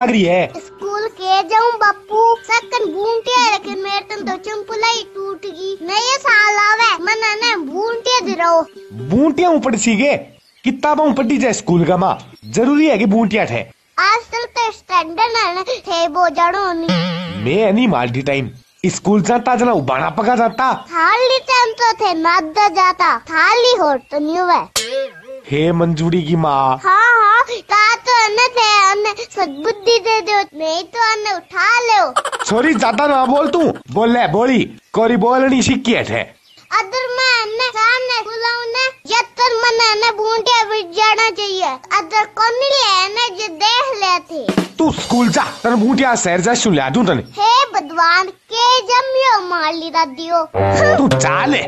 रही है। स्कूल के जाऊँ बापू। सकन बूंटिया लेकिन मेरे तन तो चंपुलाई टूट गई। नए साल आवे मन ने बूंटिया दे रहो बूंटिया ऊपर सीगे किताबा ऊपर जाए स्कूल का माँ। ज़रूरी है कि बूंटिया ठे। आजकल तो स्टैंडर्ड है थे वो जड़ो नहीं मैं नहीं माल्टी टाइम। स्कूल जाता जना उबाना पका जाता। थाली टाइम तो थे नादा जाता। थाली हो तो नहीं हुआ हे मंजूरी की माँ। हाँ तो थे अन्य सद्बुद्धि दे दो नहीं तो अन्य उठा ले। सॉरी ज़्यादा ना बोल तू। बोल ले बोली। कोरी बोलनी सीखी है अदर मैं अन्य सामने बुलाऊं ने। जत्तर मन अन्य बूंटे बिट जाना चाहिए। अदर कौन ले ने जो देख लेते। तू स्कूल जा तेरे बूंटिया शहर जा सुन ले दूँ तने। हे भगवान के जमियो माली दादियो? तू जा ले।